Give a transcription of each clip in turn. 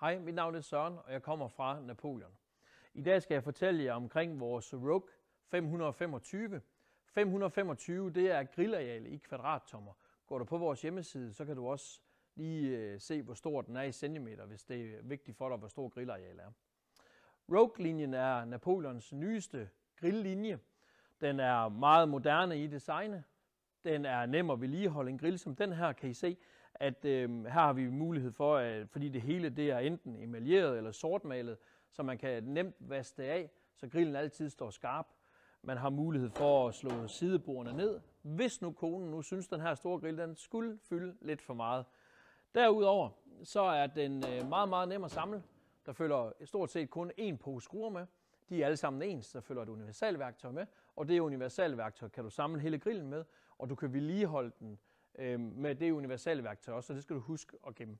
Hej, mit navn er Søren, og jeg kommer fra Napoleon. I dag skal jeg fortælle jer omkring vores Rogue 525. 525 det er grillareale i kvadrattommer. Går du på vores hjemmeside, så kan du også lige øh, se, hvor stor den er i centimeter, hvis det er vigtigt for dig, hvor stor grillareal er. Rogue-linjen er Napoleons nyeste grilllinje. Den er meget moderne i designet. Den er nem at vedligeholde. En grill som den her kan I se, at øh, her har vi mulighed for, at, fordi det hele det er enten emaljeret eller sortmalet, så man kan nemt vaske det af, så grillen altid står skarp. Man har mulighed for at slå sidebordene ned, hvis nu konen nu synes, den her store grill den skulle fylde lidt for meget. Derudover så er den øh, meget, meget nem at samle. Der følger stort set kun én pose skruer med. De er alle sammen ens, der følger et universalværktøj med, og det universalværktøj kan du samle hele grillen med, og du kan vedligeholde den øh, med det universalværktøj også, så det skal du huske at gemme.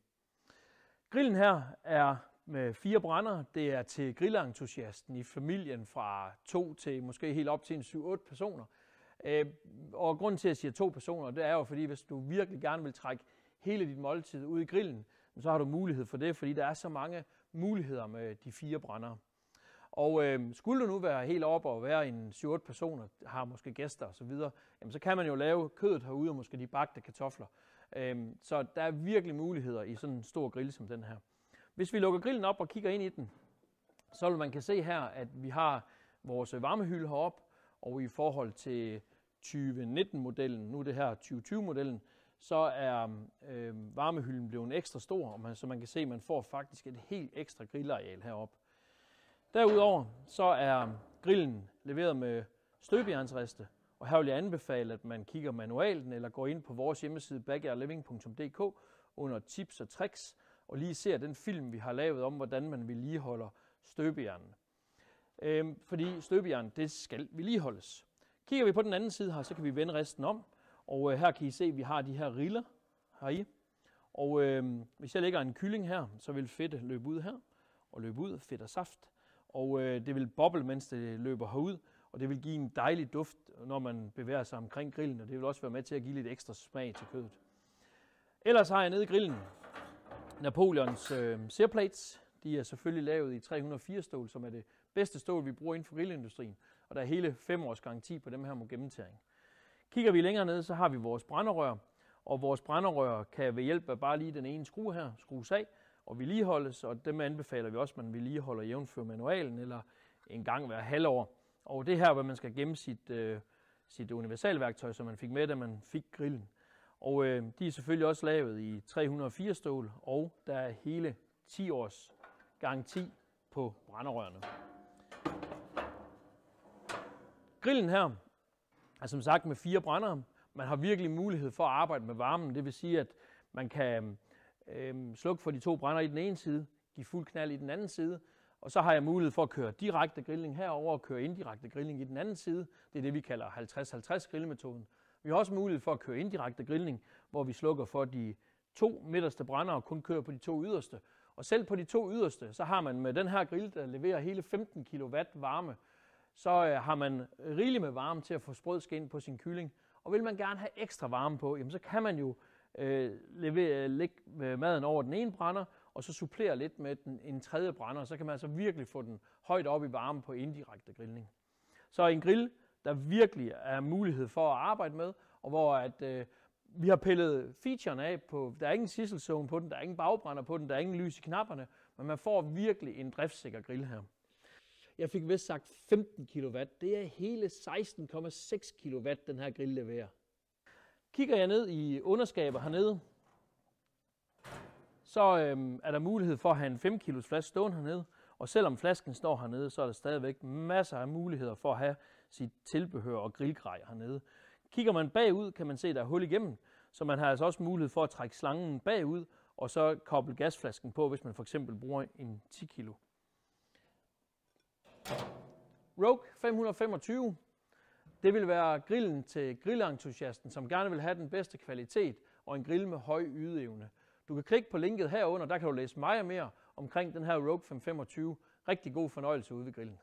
Grillen her er med fire brænder. Det er til grillentusiasten i familien fra to til måske helt op til en 7-8 personer. Øh, og grunden til, at jeg siger to personer, det er jo fordi, hvis du virkelig gerne vil trække hele dit måltid ud i grillen, så har du mulighed for det, fordi der er så mange muligheder med de fire brændere. Og øh, skulle du nu være helt op og være en 7-8 personer, har måske gæster osv., jamen, så kan man jo lave kødet herude og måske de bagte kartofler. Øh, så der er virkelig muligheder i sådan en stor grill som den her. Hvis vi lukker grillen op og kigger ind i den, så vil man kan se her, at vi har vores varmehylde heroppe, og i forhold til 2019-modellen, nu er det her 2020-modellen, så er øh, varmehylden blevet ekstra stor, og man, så man kan se, at man får faktisk et helt ekstra grillareal heroppe. Derudover så er grillen leveret med støbejernsriste, og her vil jeg anbefale, at man kigger manualen eller går ind på vores hjemmeside backyardliving.dk under tips og tricks, og lige ser den film, vi har lavet om, hvordan man vedligeholder støbejernen. Øhm, fordi støbejern, det skal vedligeholdes. Kigger vi på den anden side her, så kan vi vende resten om, og øh, her kan I se, at vi har de her riller heri. Og øh, hvis jeg lægger en kylling her, så vil fedtet løbe ud her, og løbe ud fedt og saft og øh, det vil boble, mens det løber herud, og det vil give en dejlig duft, når man bevæger sig omkring grillen, og det vil også være med til at give lidt ekstra smag til kødet. Ellers har jeg nede i grillen Napoleons øh, searplates. De er selvfølgelig lavet i 304 stål, som er det bedste stål, vi bruger inden for grillindustrien. Og der er hele fem års garanti på dem her mod gennemtæring. Kigger vi længere ned, så har vi vores brænderør. Og vores brænderør kan ved hjælp af bare lige den ene skrue her skrues af, og vedligeholdes, og dem anbefaler vi også, at man vedligeholder jævnfør manualen eller en gang hver halvår. Og det er her, hvor man skal gemme sit, øh, sit universalværktøj, som man fik med, da man fik grillen. Og øh, de er selvfølgelig også lavet i 304 stål, og der er hele 10 års garanti på brænderørene. Grillen her er som sagt med fire brændere. Man har virkelig mulighed for at arbejde med varmen. Det vil sige, at man kan øh, slukke for de to brænder i den ene side, give fuld knald i den anden side, og så har jeg mulighed for at køre direkte grilling herover og køre indirekte grilling i den anden side. Det er det, vi kalder 50-50 grillmetoden. Vi har også mulighed for at køre indirekte grilling, hvor vi slukker for de to midterste brænder og kun kører på de to yderste. Og selv på de to yderste, så har man med den her grill, der leverer hele 15 kW varme, så øh, har man rigeligt med varme til at få sprødskin på sin kylling. Og vil man gerne have ekstra varme på, jamen så kan man jo øh, levere, øh, lægge øh, maden over den ene brænder, og så supplere lidt med den, en tredje brænder, så kan man altså virkelig få den højt op i varme på indirekte grillning. Så en grill, der virkelig er mulighed for at arbejde med, og hvor at, øh, vi har pillet featuren af på, der er ingen sisselzone på den, der er ingen bagbrænder på den, der er ingen lys i knapperne, men man får virkelig en driftsikker grill her. Jeg fik vist sagt 15 kW. Det er hele 16,6 kW, den her grill leverer. Kigger jeg ned i underskaber hernede, så øhm, er der mulighed for at have en 5 kilos flaske stående hernede. Og selvom flasken står hernede, så er der stadigvæk masser af muligheder for at have sit tilbehør og grillgrej hernede. Kigger man bagud, kan man se, at der er hul igennem, så man har altså også mulighed for at trække slangen bagud, og så koble gasflasken på, hvis man for eksempel bruger en 10 kilo. Rogue 525 det vil være grillen til grillentusiasten, som gerne vil have den bedste kvalitet og en grill med høj ydeevne. Du kan klikke på linket herunder, der kan du læse meget mere omkring den her Rogue 525. Rigtig god fornøjelse ude ved grillen.